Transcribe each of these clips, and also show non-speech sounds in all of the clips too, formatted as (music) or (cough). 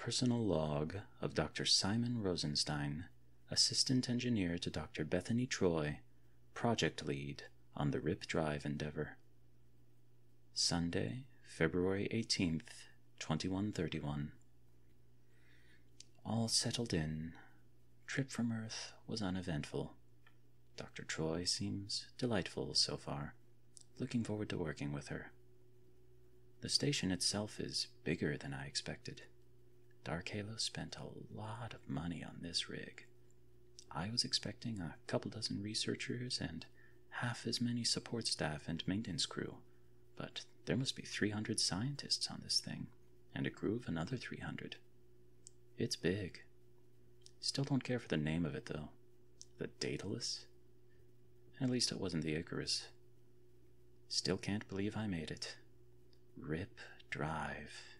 Personal log of Dr. Simon Rosenstein, Assistant Engineer to Dr. Bethany Troy, Project Lead on the RIP Drive endeavor. Sunday, February 18th, 2131. All settled in. Trip from Earth was uneventful. Dr. Troy seems delightful so far. Looking forward to working with her. The station itself is bigger than I expected. Dark Halo spent a lot of money on this rig. I was expecting a couple dozen researchers and half as many support staff and maintenance crew, but there must be 300 scientists on this thing, and a crew of another 300. It's big. Still don't care for the name of it, though. The Daedalus? At least it wasn't the Icarus. Still can't believe I made it. Rip Drive.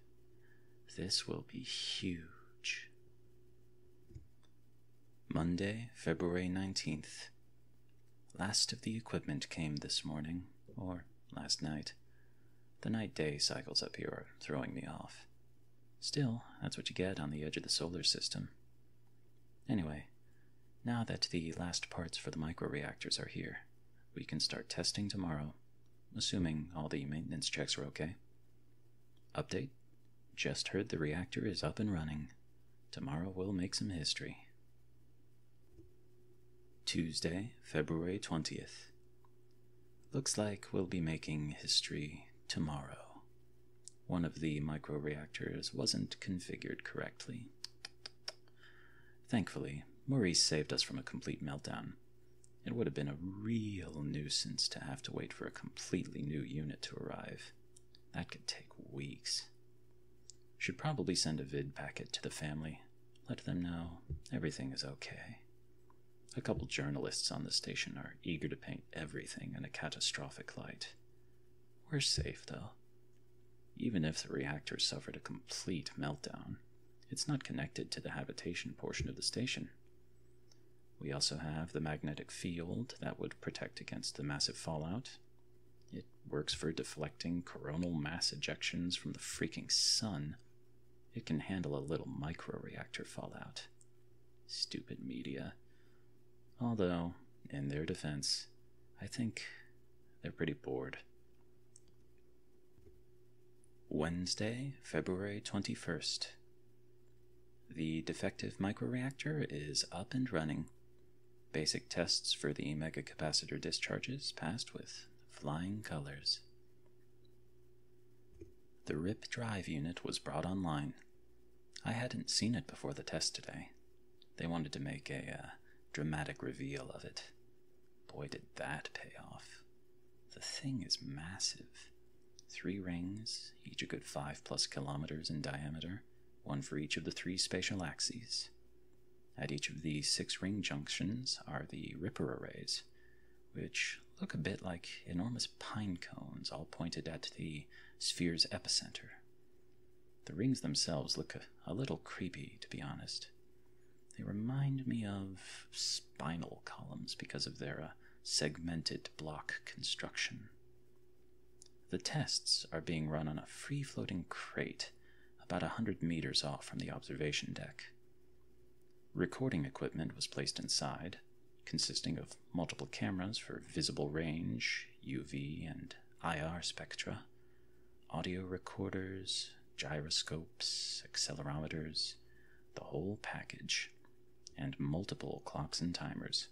This will be huge. Monday, February 19th. Last of the equipment came this morning, or last night. The night day cycles up here are throwing me off. Still, that's what you get on the edge of the solar system. Anyway, now that the last parts for the microreactors are here, we can start testing tomorrow, assuming all the maintenance checks are okay. Update just heard the reactor is up and running. Tomorrow we'll make some history. Tuesday, February 20th. Looks like we'll be making history tomorrow. One of the microreactors wasn't configured correctly. Thankfully, Maurice saved us from a complete meltdown. It would have been a real nuisance to have to wait for a completely new unit to arrive. That could take weeks. Should probably send a vid packet to the family. Let them know everything is okay. A couple journalists on the station are eager to paint everything in a catastrophic light. We're safe, though. Even if the reactor suffered a complete meltdown, it's not connected to the habitation portion of the station. We also have the magnetic field that would protect against the massive fallout. It works for deflecting coronal mass ejections from the freaking sun. It can handle a little microreactor fallout. Stupid media. Although, in their defense, I think they're pretty bored. Wednesday, February 21st. The defective microreactor is up and running. Basic tests for the megacapacitor discharges passed with flying colors. The RIP drive unit was brought online. I hadn't seen it before the test today. They wanted to make a uh, dramatic reveal of it. Boy, did that pay off. The thing is massive. Three rings, each a good five plus kilometers in diameter, one for each of the three spatial axes. At each of these six ring junctions are the Ripper arrays, which look a bit like enormous pine cones all pointed at the sphere's epicenter. The rings themselves look a, a little creepy, to be honest. They remind me of spinal columns because of their uh, segmented block construction. The tests are being run on a free floating crate about a hundred meters off from the observation deck. Recording equipment was placed inside, consisting of multiple cameras for visible range, UV, and IR spectra, audio recorders, gyroscopes, accelerometers, the whole package, and multiple clocks and timers.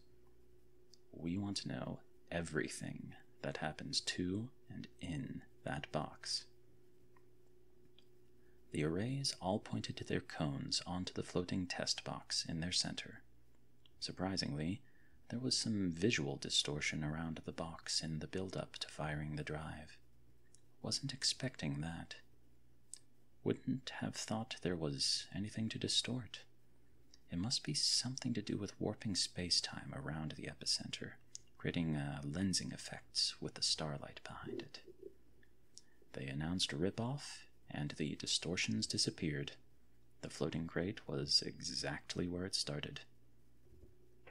We want to know everything that happens to and in that box. The arrays all pointed to their cones onto the floating test box in their center. Surprisingly, there was some visual distortion around the box in the build up to firing the drive. Wasn't expecting that. Wouldn't have thought there was anything to distort. It must be something to do with warping space time around the epicenter, creating uh, lensing effects with the starlight behind it. They announced a rip-off, and the distortions disappeared. The floating crate was exactly where it started.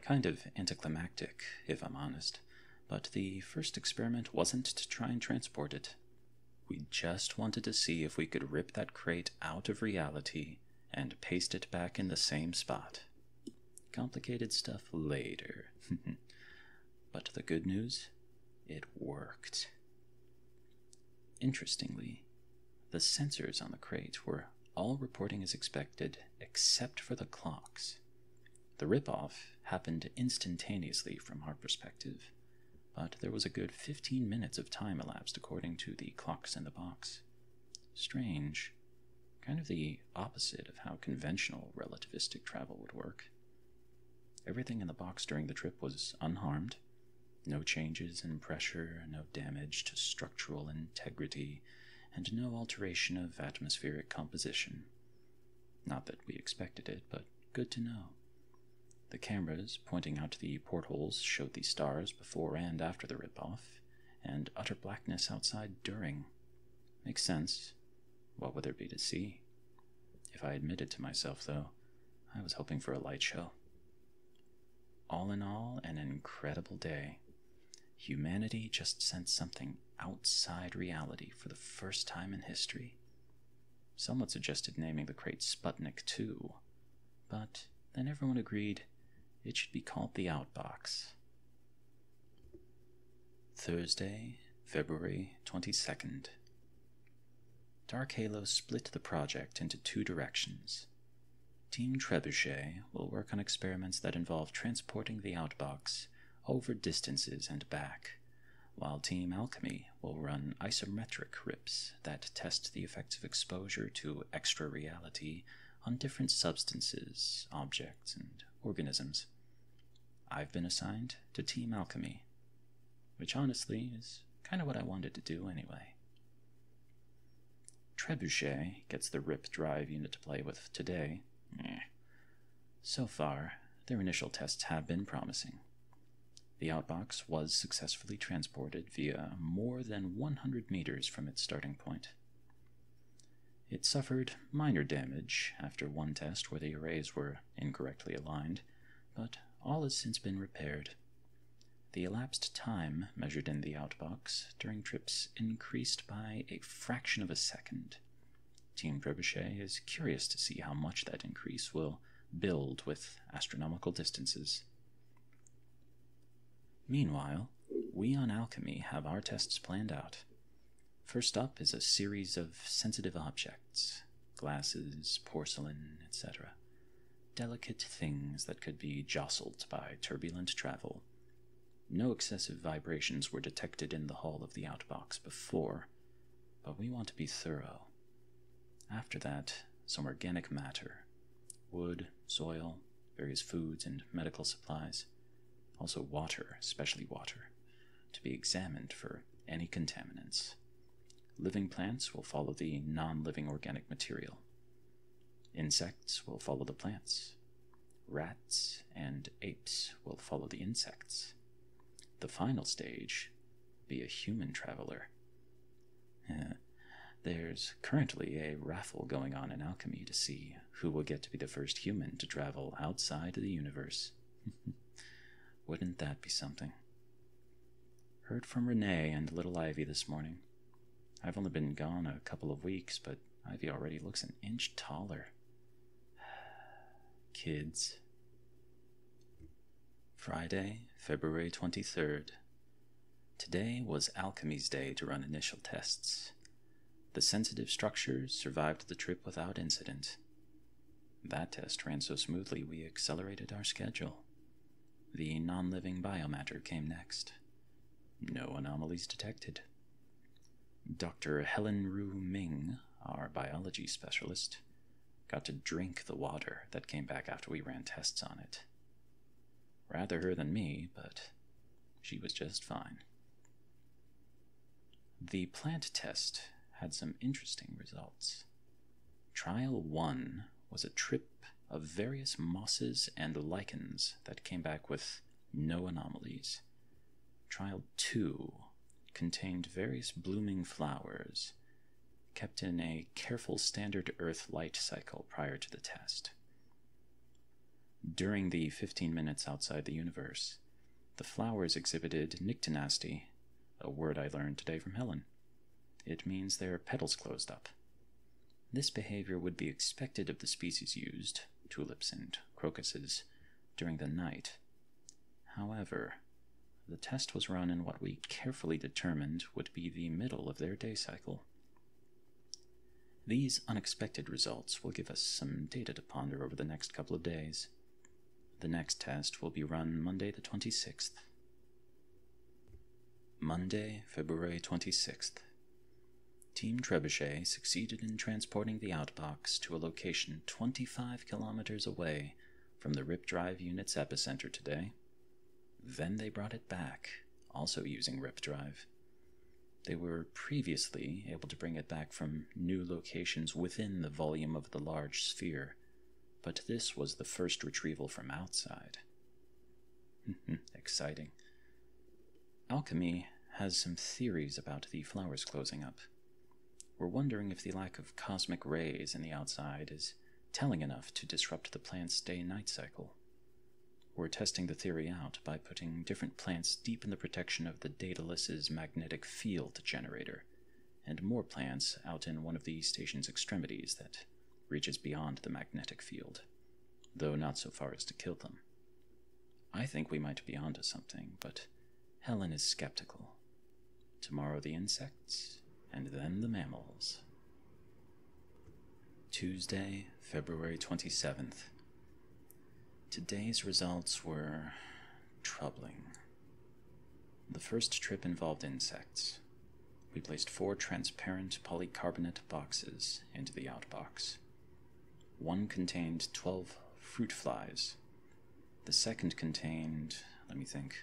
Kind of anticlimactic, if I'm honest, but the first experiment wasn't to try and transport it. We just wanted to see if we could rip that crate out of reality and paste it back in the same spot. Complicated stuff later. (laughs) but the good news? It worked. Interestingly, the sensors on the crate were all reporting as expected except for the clocks. The ripoff happened instantaneously from our perspective, but there was a good 15 minutes of time elapsed according to the clocks in the box. Strange. Kind of the opposite of how conventional relativistic travel would work. Everything in the box during the trip was unharmed. No changes in pressure, no damage to structural integrity, and no alteration of atmospheric composition. Not that we expected it, but good to know. The cameras pointing out to the portholes showed the stars before and after the ripoff, and utter blackness outside during. Makes sense. What would there be to see? If I admitted to myself, though, I was hoping for a light show. All in all, an incredible day. Humanity just sent something outside reality for the first time in history. Someone suggested naming the crate Sputnik 2, but then everyone agreed it should be called the Outbox. Thursday, February 22nd. Dark Halo split the project into two directions. Team Trebuchet will work on experiments that involve transporting the Outbox over distances and back, while Team Alchemy will run isometric rips that test the effects of exposure to extra reality on different substances, objects, and organisms. I've been assigned to Team Alchemy, which honestly is kind of what I wanted to do anyway. Trebuchet gets the RIP drive unit to play with today. Eh. So far, their initial tests have been promising. The outbox was successfully transported via more than 100 meters from its starting point. It suffered minor damage after one test where the arrays were incorrectly aligned, but all has since been repaired. The elapsed time measured in the outbox during trips increased by a fraction of a second. Team Trebuchet is curious to see how much that increase will build with astronomical distances. Meanwhile, we on Alchemy have our tests planned out. First up is a series of sensitive objects glasses, porcelain, etc. Delicate things that could be jostled by turbulent travel no excessive vibrations were detected in the hull of the outbox before, but we want to be thorough. After that, some organic matter wood, soil, various foods, and medical supplies. Also, water, especially water, to be examined for any contaminants. Living plants will follow the non living organic material. Insects will follow the plants. Rats and apes will follow the insects the final stage be a human traveler. (laughs) There's currently a raffle going on in alchemy to see who will get to be the first human to travel outside the universe. (laughs) Wouldn't that be something? Heard from Renee and little Ivy this morning. I've only been gone a couple of weeks, but Ivy already looks an inch taller. (sighs) Kids. Friday, February 23rd. Today was Alchemy's day to run initial tests. The sensitive structures survived the trip without incident. That test ran so smoothly we accelerated our schedule. The non living biomatter came next. No anomalies detected. Dr. Helen Ru Ming, our biology specialist, got to drink the water that came back after we ran tests on it. Rather her than me, but she was just fine. The plant test had some interesting results. Trial 1 was a trip of various mosses and lichens that came back with no anomalies. Trial 2 contained various blooming flowers, kept in a careful standard Earth light cycle prior to the test. During the 15 minutes outside the universe, the flowers exhibited nyctinasty, a word I learned today from Helen. It means their petals closed up. This behavior would be expected of the species used, tulips and crocuses, during the night. However, the test was run in what we carefully determined would be the middle of their day cycle. These unexpected results will give us some data to ponder over the next couple of days. The next test will be run Monday the 26th. Monday, February 26th. Team Trebuchet succeeded in transporting the outbox to a location 25 kilometers away from the Rip Drive unit's epicenter today. Then they brought it back, also using Rip Drive. They were previously able to bring it back from new locations within the volume of the large sphere, but this was the first retrieval from outside. Hmm, exciting. Alchemy has some theories about the flowers closing up. We're wondering if the lack of cosmic rays in the outside is telling enough to disrupt the plant's day night cycle. We're testing the theory out by putting different plants deep in the protection of the Daedalus's magnetic field generator, and more plants out in one of the station's extremities that reaches beyond the magnetic field, though not so far as to kill them. I think we might be onto something, but Helen is skeptical. Tomorrow the insects, and then the mammals. Tuesday, February 27th. Today's results were troubling. The first trip involved insects. We placed four transparent polycarbonate boxes into the outbox. One contained 12 fruit flies. The second contained, let me think,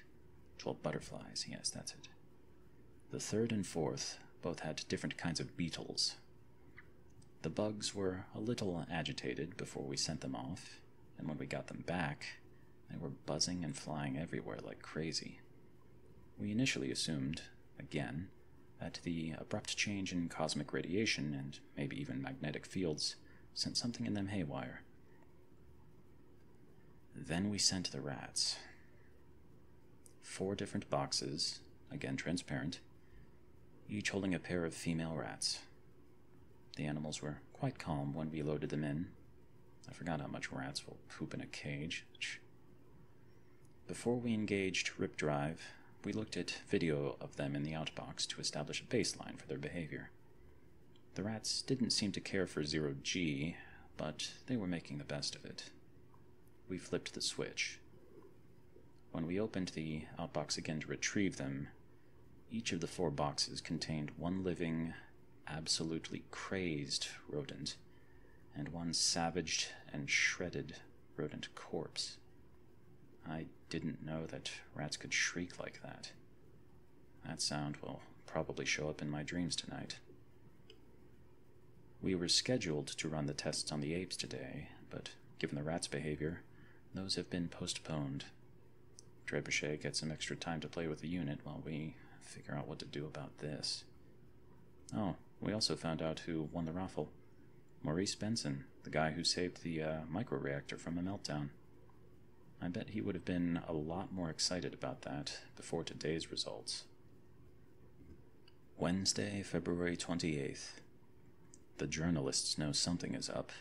12 butterflies. Yes, that's it. The third and fourth both had different kinds of beetles. The bugs were a little agitated before we sent them off, and when we got them back, they were buzzing and flying everywhere like crazy. We initially assumed, again, that the abrupt change in cosmic radiation and maybe even magnetic fields sent something in them haywire. Then we sent the rats. Four different boxes, again transparent, each holding a pair of female rats. The animals were quite calm when we loaded them in. I forgot how much rats will poop in a cage. Before we engaged Rip Drive, we looked at video of them in the outbox to establish a baseline for their behavior. The rats didn't seem to care for zero G, but they were making the best of it. We flipped the switch. When we opened the outbox again to retrieve them, each of the four boxes contained one living, absolutely crazed rodent and one savaged and shredded rodent corpse. I didn't know that rats could shriek like that. That sound will probably show up in my dreams tonight. We were scheduled to run the tests on the apes today, but given the rats' behavior, those have been postponed. Trebuchet gets some extra time to play with the unit while we figure out what to do about this. Oh, we also found out who won the raffle. Maurice Benson, the guy who saved the uh, microreactor from a meltdown. I bet he would have been a lot more excited about that before today's results. Wednesday, February 28th. The journalists know something is up.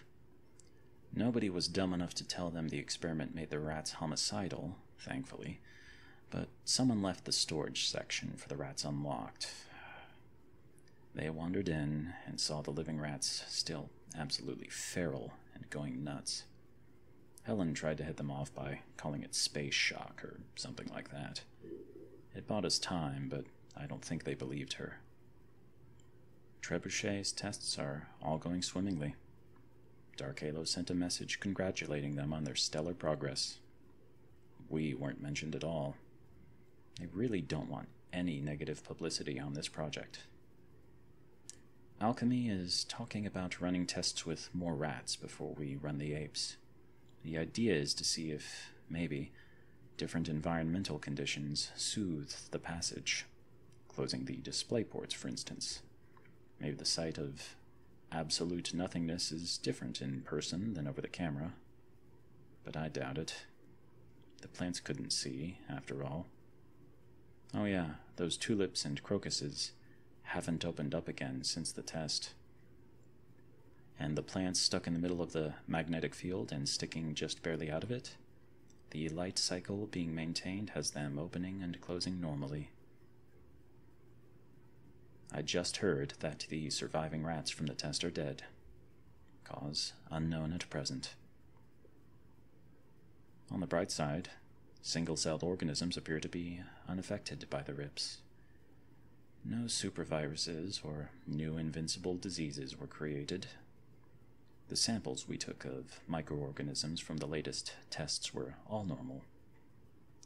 Nobody was dumb enough to tell them the experiment made the rats homicidal, thankfully, but someone left the storage section for the rats unlocked. They wandered in and saw the living rats still absolutely feral and going nuts. Helen tried to head them off by calling it space shock or something like that. It bought us time, but I don't think they believed her. Trebuchet's tests are all going swimmingly. Dark Halo sent a message congratulating them on their stellar progress. We weren't mentioned at all. I really don't want any negative publicity on this project. Alchemy is talking about running tests with more rats before we run the apes. The idea is to see if, maybe, different environmental conditions soothe the passage, closing the display ports, for instance. Maybe the sight of absolute nothingness is different in person than over the camera. But I doubt it. The plants couldn't see, after all. Oh, yeah, those tulips and crocuses haven't opened up again since the test. and the plants stuck in the middle of the magnetic field and sticking just barely out of it, the light cycle being maintained has them opening and closing normally. I just heard that the surviving rats from the test are dead. Cause unknown at present. On the bright side, single celled organisms appear to be unaffected by the rips. No superviruses or new invincible diseases were created. The samples we took of microorganisms from the latest tests were all normal.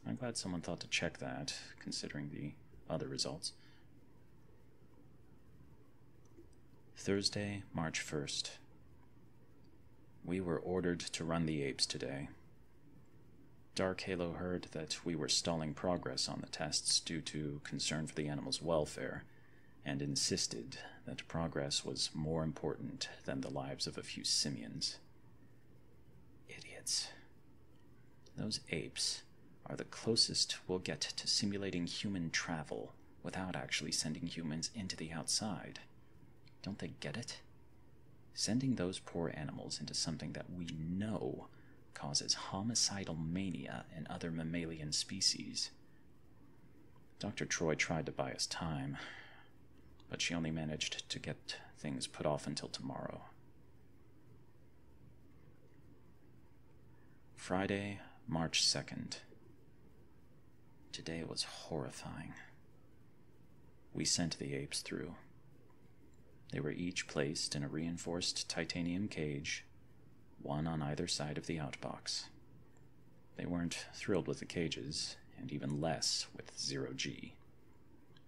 I'm glad someone thought to check that, considering the other results. Thursday, March 1st. We were ordered to run the apes today. Dark Halo heard that we were stalling progress on the tests due to concern for the animals' welfare, and insisted that progress was more important than the lives of a few simians. Idiots. Those apes are the closest we'll get to simulating human travel without actually sending humans into the outside. Don't they get it? Sending those poor animals into something that we know causes homicidal mania in other mammalian species. Dr. Troy tried to buy us time, but she only managed to get things put off until tomorrow. Friday, March 2nd. Today was horrifying. We sent the apes through. They were each placed in a reinforced titanium cage one on either side of the outbox. They weren't thrilled with the cages, and even less with zero G.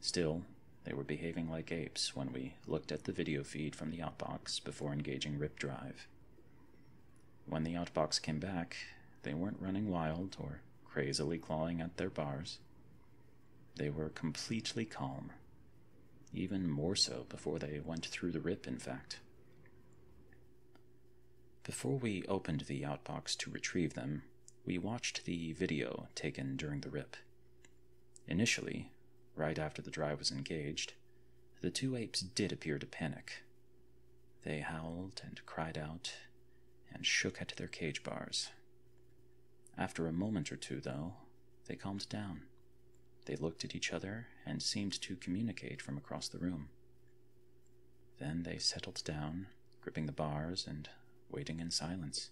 Still, they were behaving like apes when we looked at the video feed from the outbox before engaging Rip Drive. When the outbox came back, they weren't running wild or crazily clawing at their bars. They were completely calm, even more so before they went through the rip, in fact. Before we opened the outbox to retrieve them, we watched the video taken during the rip. Initially, right after the drive was engaged, the two apes did appear to panic. They howled and cried out and shook at their cage bars. After a moment or two, though, they calmed down. They looked at each other and seemed to communicate from across the room. Then they settled down, gripping the bars and waiting in silence.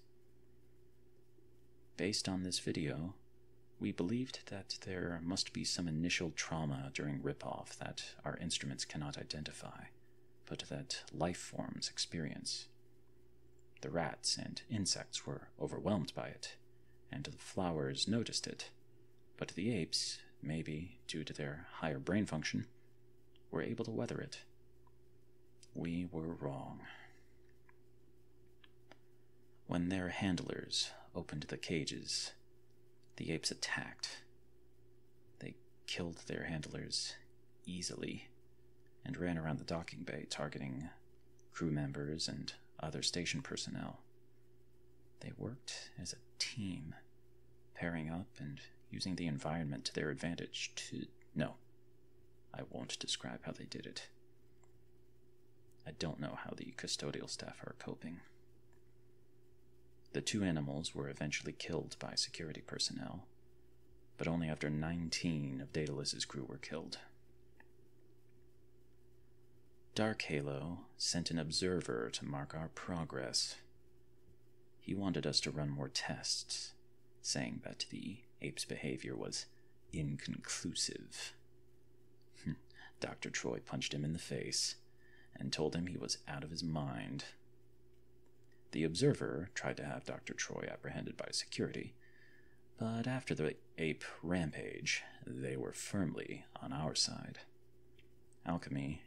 Based on this video, we believed that there must be some initial trauma during ripoff that our instruments cannot identify, but that life forms experience. The rats and insects were overwhelmed by it, and the flowers noticed it, but the apes, maybe due to their higher brain function, were able to weather it. We were wrong. When their handlers opened the cages, the apes attacked. They killed their handlers easily and ran around the docking bay targeting crew members and other station personnel. They worked as a team, pairing up and using the environment to their advantage to. No, I won't describe how they did it. I don't know how the custodial staff are coping. The two animals were eventually killed by security personnel, but only after 19 of Daedalus's crew were killed. Dark Halo sent an observer to mark our progress. He wanted us to run more tests, saying that the ape's behavior was inconclusive. (laughs) Dr. Troy punched him in the face and told him he was out of his mind. The observer tried to have Dr. Troy apprehended by security, but after the ape rampage, they were firmly on our side. Alchemy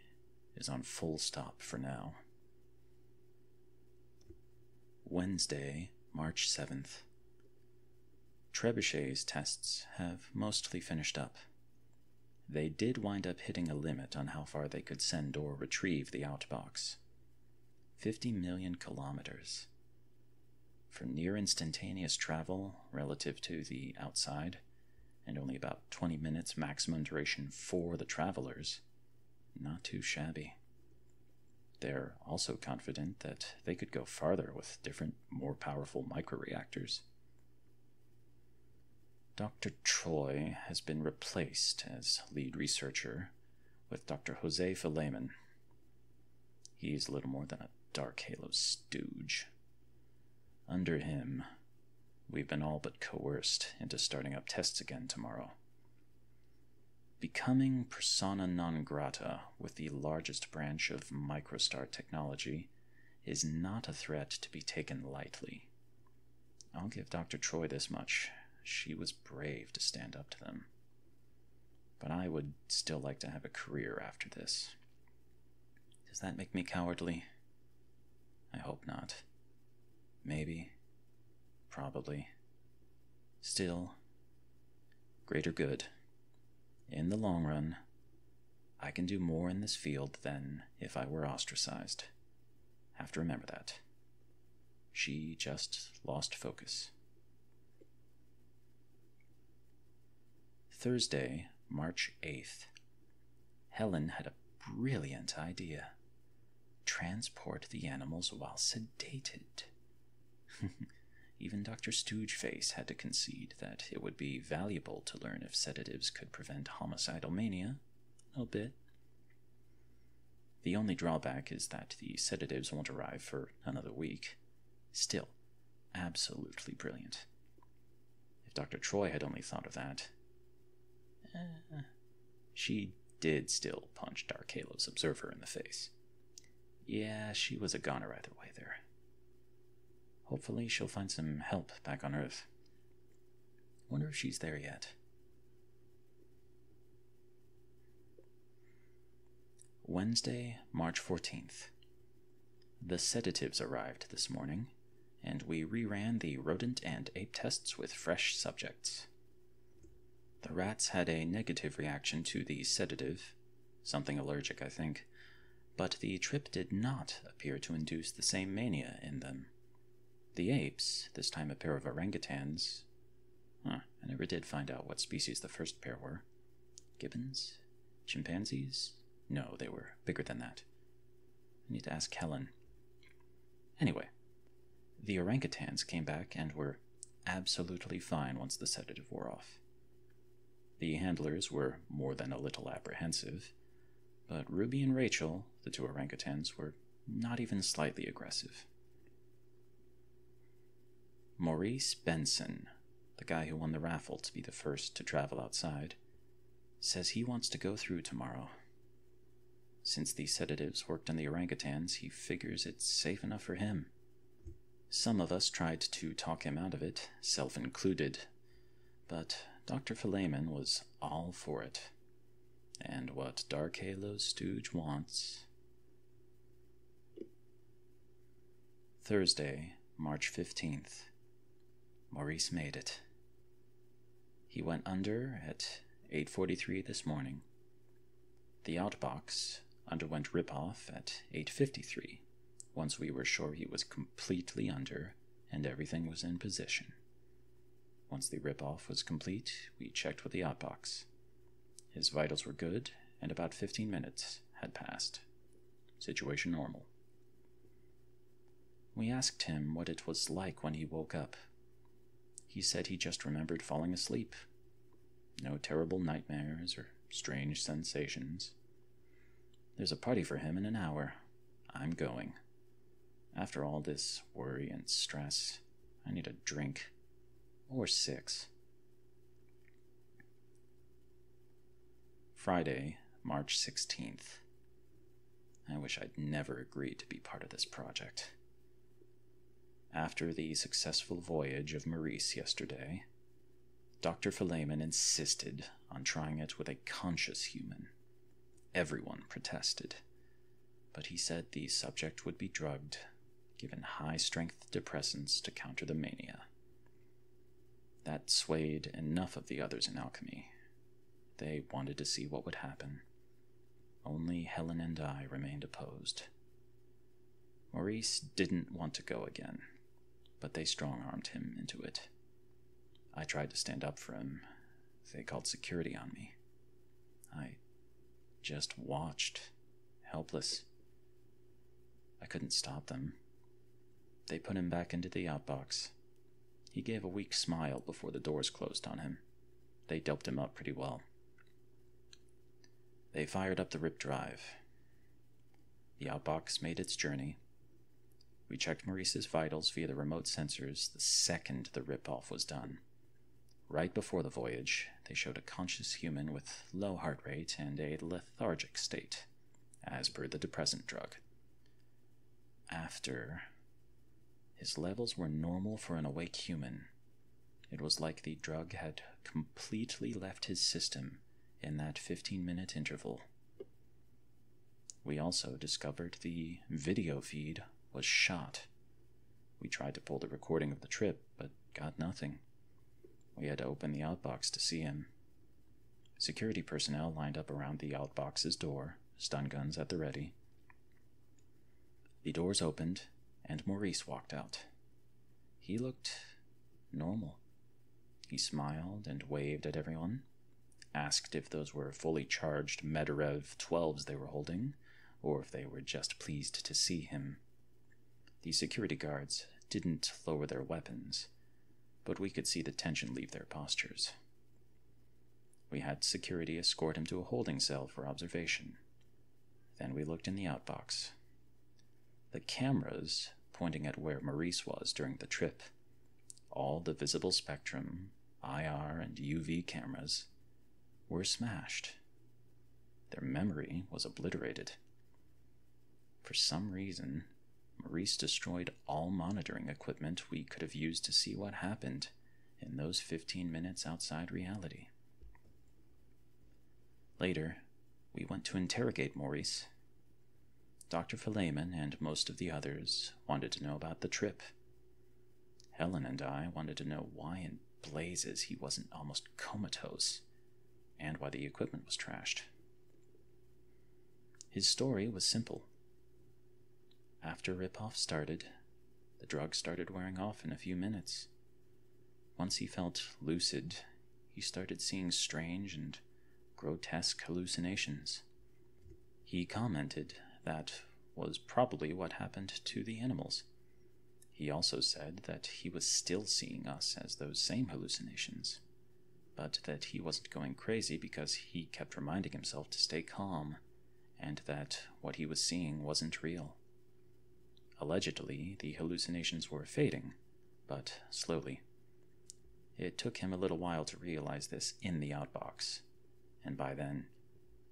is on full stop for now. Wednesday, March 7th. Trebuchet's tests have mostly finished up. They did wind up hitting a limit on how far they could send or retrieve the outbox. 50 million kilometers. For near instantaneous travel relative to the outside, and only about 20 minutes maximum duration for the travelers, not too shabby. they're also confident that they could go farther with different, more powerful microreactors. Dr. Troy has been replaced as lead researcher with Dr. Jose Philemon. He's a little more than a Dark Halo stooge. Under him, we've been all but coerced into starting up tests again tomorrow. Becoming persona non grata with the largest branch of microstar technology is not a threat to be taken lightly. I'll give Dr. Troy this much. She was brave to stand up to them. But I would still like to have a career after this. Does that make me cowardly? I hope not. Maybe. Probably. Still, greater good. In the long run, I can do more in this field than if I were ostracized. Have to remember that. She just lost focus. Thursday, March 8th. Helen had a brilliant idea. Transport the animals while sedated. (laughs) Even Dr. Stoogeface had to concede that it would be valuable to learn if sedatives could prevent homicidal mania. A little bit. The only drawback is that the sedatives won't arrive for another week. Still, absolutely brilliant. If Dr. Troy had only thought of that. Eh, she did still punch Dark Halo's observer in the face. Yeah, she was a goner either way there. Hopefully, she'll find some help back on Earth. Wonder if she's there yet. Wednesday, March 14th. The sedatives arrived this morning, and we reran the rodent and ape tests with fresh subjects. The rats had a negative reaction to the sedative, something allergic, I think, but the trip did not appear to induce the same mania in them. The apes, this time a pair of orangutans. Huh, I never did find out what species the first pair were. Gibbons? Chimpanzees? No, they were bigger than that. I need to ask Helen. Anyway, the orangutans came back and were absolutely fine once the sedative wore off. The handlers were more than a little apprehensive, but Ruby and Rachel, the two orangutans, were not even slightly aggressive. Maurice Benson, the guy who won the raffle to be the first to travel outside, says he wants to go through tomorrow. Since the sedatives worked on the orangutans, he figures it's safe enough for him. Some of us tried to talk him out of it, self included, but Dr. Philemon was all for it. And what Dark Halo Stooge wants. Thursday, March 15th. Maurice made it. He went under at 8:43 this morning. The outbox underwent rip-off at 8:53 once we were sure he was completely under and everything was in position. Once the rip-off was complete, we checked with the outbox. His vitals were good, and about 15 minutes had passed. Situation normal. We asked him what it was like when he woke up he said he just remembered falling asleep. No terrible nightmares or strange sensations. There's a party for him in an hour. I'm going. After all this worry and stress, I need a drink. Or six. Friday, March 16th. I wish I'd never agreed to be part of this project. After the successful voyage of Maurice yesterday, Dr. Philemon insisted on trying it with a conscious human. Everyone protested, but he said the subject would be drugged, given high strength depressants to counter the mania. That swayed enough of the others in alchemy. They wanted to see what would happen. Only Helen and I remained opposed. Maurice didn't want to go again but they strong armed him into it. I tried to stand up for him. They called security on me. I just watched, helpless. I couldn't stop them. They put him back into the outbox. He gave a weak smile before the doors closed on him. They doped him up pretty well. They fired up the rip drive. The outbox made its journey. We checked Maurice's vitals via the remote sensors the second the rip off was done. Right before the voyage, they showed a conscious human with low heart rate and a lethargic state, as per the depressant drug. After, his levels were normal for an awake human. It was like the drug had completely left his system in that 15 minute interval. We also discovered the video feed was shot. We tried to pull the recording of the trip, but got nothing. We had to open the outbox to see him. Security personnel lined up around the outbox's door, stun guns at the ready. The doors opened, and Maurice walked out. He looked normal. He smiled and waved at everyone, asked if those were fully charged Medrev 12s they were holding, or if they were just pleased to see him. The security guards didn't lower their weapons, but we could see the tension leave their postures. We had security escort him to a holding cell for observation. Then we looked in the outbox. The cameras pointing at where Maurice was during the trip, all the visible spectrum, IR, and UV cameras, were smashed. Their memory was obliterated. For some reason, Maurice destroyed all monitoring equipment we could have used to see what happened in those 15 minutes outside reality. Later, we went to interrogate Maurice. Dr. Philemon and most of the others wanted to know about the trip. Helen and I wanted to know why in blazes he wasn't almost comatose, and why the equipment was trashed. His story was simple. After ripoff started, the drug started wearing off in a few minutes. Once he felt lucid, he started seeing strange and grotesque hallucinations. He commented that was probably what happened to the animals. He also said that he was still seeing us as those same hallucinations, but that he wasn't going crazy because he kept reminding himself to stay calm, and that what he was seeing wasn't real. Allegedly, the hallucinations were fading, but slowly. It took him a little while to realize this in the outbox, and by then,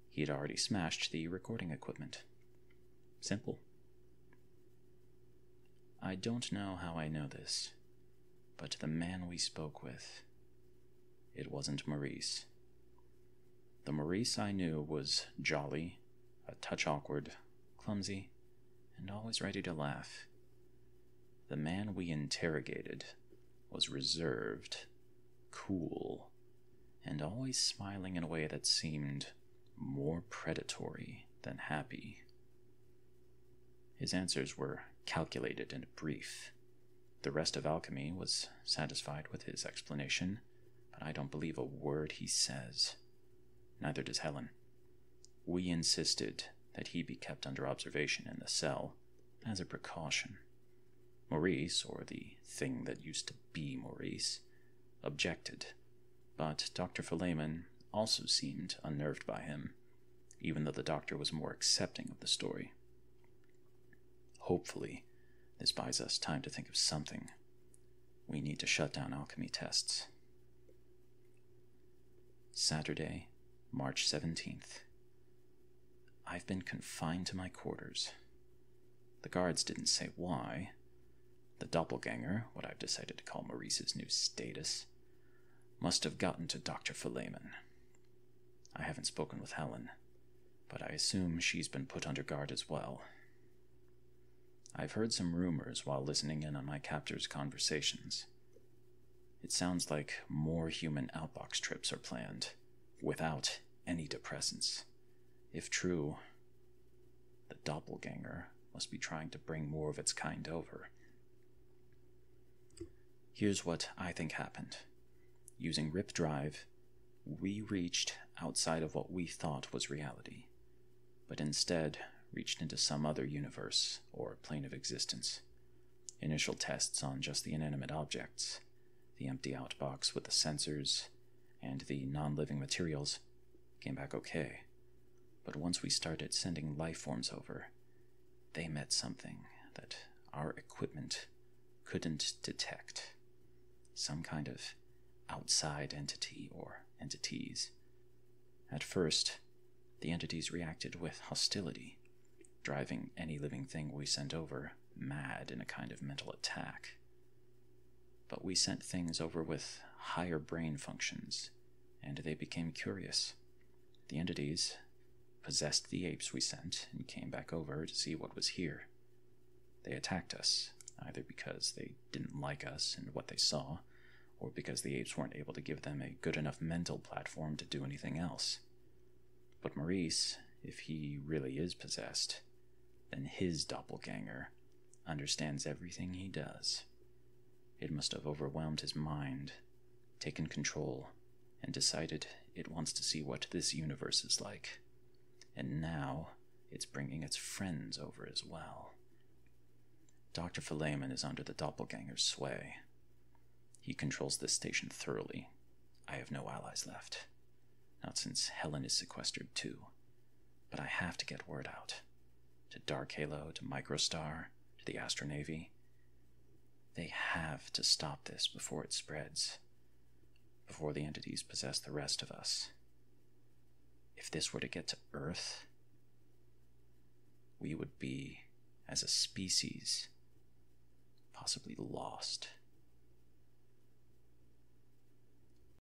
he had already smashed the recording equipment. Simple. I don't know how I know this, but the man we spoke with, it wasn't Maurice. The Maurice I knew was jolly, a touch awkward, clumsy, and always ready to laugh. The man we interrogated was reserved, cool, and always smiling in a way that seemed more predatory than happy. His answers were calculated and brief. The rest of alchemy was satisfied with his explanation, I don't believe a word he says. Neither does Helen. We insisted that he be kept under observation in the cell as a precaution. Maurice, or the thing that used to be Maurice, objected, but Dr. Philemon also seemed unnerved by him, even though the doctor was more accepting of the story. Hopefully, this buys us time to think of something. We need to shut down alchemy tests. Saturday, March 17th. I've been confined to my quarters. The guards didn't say why. The doppelganger, what I've decided to call Maurice's new status, must have gotten to Dr. Philemon. I haven't spoken with Helen, but I assume she's been put under guard as well. I've heard some rumors while listening in on my captor's conversations. It sounds like more human outbox trips are planned, without any depressants. If true, the doppelganger must be trying to bring more of its kind over. Here's what I think happened. Using Rip Drive, we reached outside of what we thought was reality, but instead reached into some other universe or plane of existence. Initial tests on just the inanimate objects, the empty outbox with the sensors, and the non living materials came back okay. But once we started sending life forms over, they met something that our equipment couldn't detect. Some kind of outside entity or entities. At first, the entities reacted with hostility, driving any living thing we sent over mad in a kind of mental attack. But we sent things over with higher brain functions, and they became curious. The entities possessed the apes we sent and came back over to see what was here. They attacked us, either because they didn't like us and what they saw, or because the apes weren't able to give them a good enough mental platform to do anything else. But Maurice, if he really is possessed, then his doppelganger understands everything he does. It must have overwhelmed his mind, taken control, and decided it wants to see what this universe is like. And now it's bringing its friends over as well. Dr. Philemon is under the doppelganger's sway. He controls this station thoroughly. I have no allies left. Not since Helen is sequestered too. But I have to get word out. To Dark Halo, to Microstar, to the Astronavy. They have to stop this before it spreads. Before the entities possess the rest of us. If this were to get to Earth, we would be, as a species, possibly lost.